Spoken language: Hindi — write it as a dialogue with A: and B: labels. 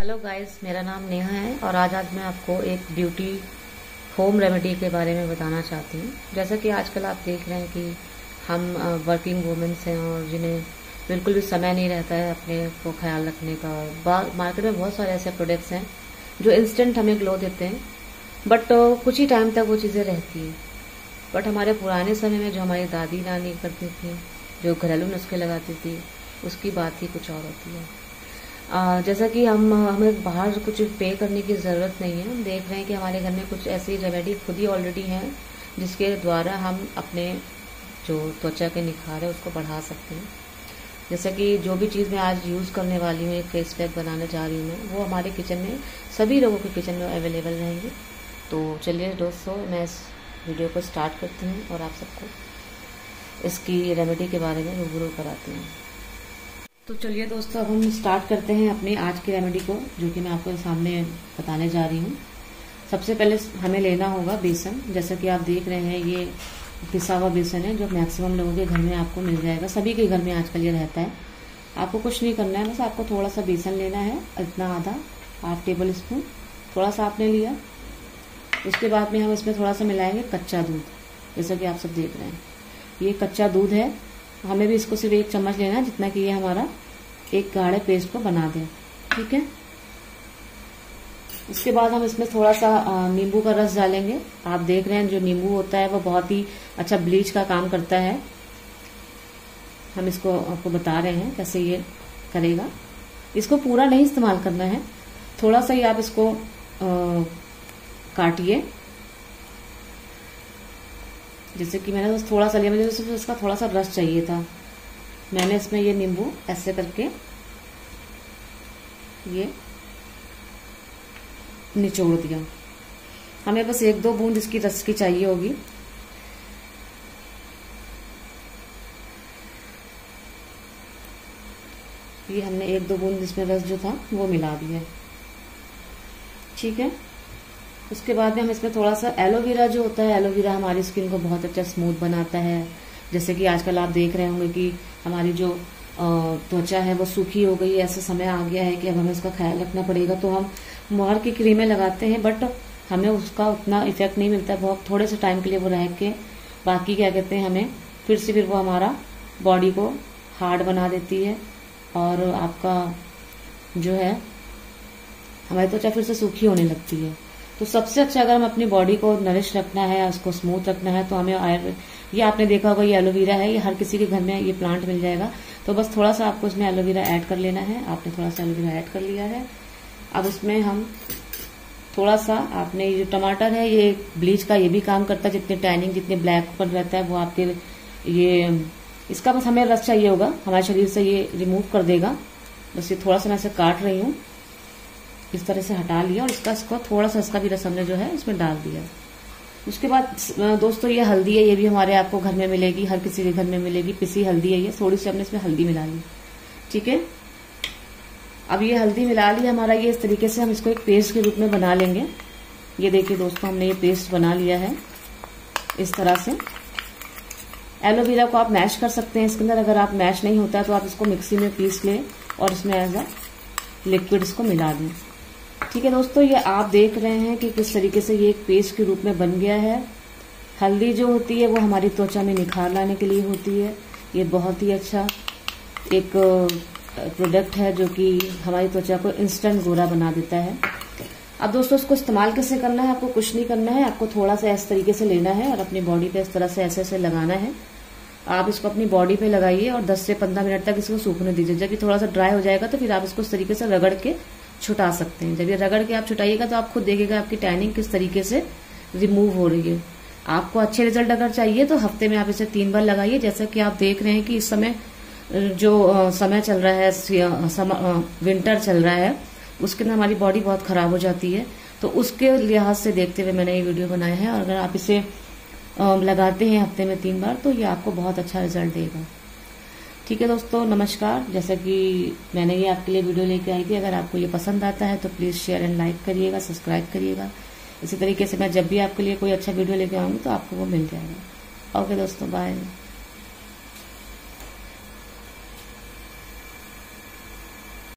A: हेलो गाइस मेरा नाम नेहा है और आज आज मैं आपको एक ब्यूटी होम रेमेडी के बारे में बताना चाहती हूँ। जैसा कि आजकल आप देख रहे हैं कि हम वर्किंग वुमेंस हैं और जिन्हें बिल्कुल भी समय नहीं रहता है अपने को ख्याल रखने का। और मार्केट में बहुत सारे ऐसे प्रोडक्ट्स हैं जो इंस्टेंट हमें ग्लो देते हैं। बट कुछ ही टाइम तक वो चीज़ें रहती हैं। बट हमारे पुराने समय में जो हमारी दादी नानी करती थी, जो घरेलू नुस्खे लगाती थी, उसकी बात ही कुछ और होती है। जैसा कि हम, हमें बाहर कुछ पे करने की ज़रूरत नहीं है। हम देख रहे हैं कि हमारे घर में कुछ ऐसी रेमेडी खुद ही ऑलरेडी हैं, जिसके द्वारा हम अपने जो त्वचा के निखार है, उसको बढ़ा सकते हैं। जैसा कि जो भी चीज़ मैं आज यूज़ करने वाली हूँ, एक फेस पैक बनाने जा रही हूँ वो हमारे किचन में सभी लोगों के किचन में अवेलेबल रहेंगे। तो चलिए दोस्तों, मैं इस वीडियो को स्टार्ट करती हूँ और आप सबको इसकी रेमेडी के बारे में रूबरू कराती हूँ। तो चलिए दोस्तों, अब हम स्टार्ट करते हैं अपनी आज की रेमेडी को, जो कि मैं आपको सामने बताने जा रही हूँ। सबसे पहले हमें लेना होगा बेसन। जैसा कि आप देख रहे हैं, ये पिसा हुआ बेसन है, जो मैक्सिमम लोगों के घर में आपको मिल जाएगा। सभी के घर में आजकल ये रहता है। आपको कुछ नहीं करना है, बस आपको थोड़ा सा बेसन लेना है, इतना आधा हाफ़ टेबल स्पून थोड़ा सा आपने लिया। उसके बाद में हम इसमें थोड़ा सा मिलाएँगे कच्चा दूध, जैसा कि आप सब देख रहे हैं। ये कच्चा दूध है हमें भी इसको सिर्फ़ एक चम्मच लेना है, जितना कि ये हमारा एक गाढ़े पेस्ट को बना दें। ठीक है? इसके बाद हम इसमें थोड़ा सा नींबू का रस डालेंगे। आप देख रहे हैं, जो नींबू होता है, वो बहुत ही अच्छा ब्लीच का काम करता है। हम इसको आपको बता रहे हैं कैसे ये करेगा। इसको पूरा नहीं इस्तेमाल करना है। थोड़ा सा ही आप इसको काटिए। जैसे कि मैंने थोड़ा सा लिया, मुझे सिर्फ़ इसका थोड़ा सा रस चाहिए था। मैंने इसमें ये नींबू ऐसे करके ये निचोड़ दिया। हमें बस एक दो बूंद इसकी रस की चाहिए होगी। ये हमने एक दो बूंद इसमें रस जो था, वो मिला दिया ठीक है? उसके बाद में हम इसमें थोड़ा सा एलोवेरा जो होता है एलोवेरा हमारी स्किन को बहुत अच्छा स्मूथ बनाता है। जैसे कि आजकल आप देख रहे होंगे कि हमारी जो त्वचा है वो सूखी हो गई, ऐसा समय आ गया है कि अब हमें उसका ख्याल रखना पड़ेगा। तो हम मोहर की क्रीमें लगाते हैं बट हमें उसका उतना इफ़ेक्ट नहीं मिलता बहुत थोड़े से टाइम के लिए वो रह के बाकी क्या कहते हैं, हमें फिर से फिर वो हमारा बॉडी को हार्ड बना देती है और आपका जो है, हमारी त्वचा फिर से सूखी होने लगती है। तो सबसे अच्छा अगर हम अपनी बॉडी को नरिश रखना है, उसको स्मूथ रखना है तो हमें आयुर्वेद ये आपने देखा होगा, ये एलोवेरा है, ये हर किसी के घर में ये प्लांट मिल जाएगा। तो बस थोड़ा सा आपको इसमें एलोवेरा ऐड कर लेना है। आपने थोड़ा सा एलोवेरा ऐड कर लिया है। अब इसमें हम थोड़ा सा आपने ये जो टमाटर है, ये ब्लीच का ये भी काम करता है। जितने टैनिंग जितने ब्लैक पर रहता है, वो आपके ये, इसका बस हमें रस चाहिए होगा। हमारे शरीर से ये रिमूव कर देगा। बस ये थोड़ा सा मैं इसे काट रही हूँ। इस तरह से हटा लिया और इसका इसको थोड़ा सा इसका भी रस हमने जो है इसमें डाल दिया। उसके बाद दोस्तों, ये हल्दी है, ये भी हमारे आपको घर में मिलेगी, हर किसी के घर में मिलेगी, पिसी हल्दी है ये, थोड़ी सी हमने इसमें हल्दी मिला ली। ठीक है? अब ये हल्दी मिला ली, हमारा ये इस तरीके से हम इसको एक पेस्ट के रूप में बना लेंगे। ये देखिए दोस्तों, हमने ये पेस्ट बना लिया है इस तरह से। एलोवेरा को आप मैश कर सकते हैं इसके अंदर। अगर आप मैश नहीं होता है तो आप इसको मिक्सी में पीस लें और इसमें एज अ लिक्विड इसको मिला दें। ठीक है दोस्तों, ये आप देख रहे हैं कि किस तरीके से ये एक पेस्ट के रूप में बन गया है। हल्दी जो होती है, वो हमारी त्वचा में निखार लाने के लिए होती है। ये बहुत ही अच्छा एक प्रोडक्ट है जो कि हमारी त्वचा को इंस्टेंट गोरा बना देता है। अब दोस्तों, इसको इस्तेमाल कैसे करना है? आपको कुछ नहीं करना है। आपको थोड़ा सा इस तरीके से लेना है और अपनी बॉडी पे इस तरह से ऐसे ऐसे लगाना है। आप इसको अपनी बॉडी पे लगाइए और 10 से 15 मिनट तक इसको सूखने दीजिए। जब ये थोड़ा सा ड्राई हो जाएगा तो फिर आप इसको इस तरीके से रगड़ के छुटा सकते हैं। जब ये रगड़ के आप छुटाइएगा तो आप खुद देखिएगा आपकी टैनिंग किस तरीके से रिमूव हो रही है। आपको अच्छे रिज़ल्ट अगर चाहिए तो हफ़्ते में आप इसे तीन बार लगाइए। जैसा कि आप देख रहे हैं कि इस समय जो समय चल रहा है विंटर चल रहा है, उसके अंदर हमारी बॉडी बहुत खराब हो जाती है। तो उसके लिहाज से देखते हुए मैंने ये वीडियो बनाया है, और अगर आप इसे लगाते हैं हफ़्ते में तीन बार तो ये आपको बहुत अच्छा रिज़ल्ट देगा। ठीक है दोस्तों, नमस्कार। जैसा कि मैंने ये आपके लिए वीडियो लेके आई थी, अगर आपको ये पसंद आता है तो प्लीज़ शेयर एंड लाइक करिएगा सब्सक्राइब करिएगा। इसी तरीके से मैं जब भी आपके लिए कोई अच्छा वीडियो लेके आऊँगी तो आपको वो मिल जाएगा। ओके दोस्तों बाय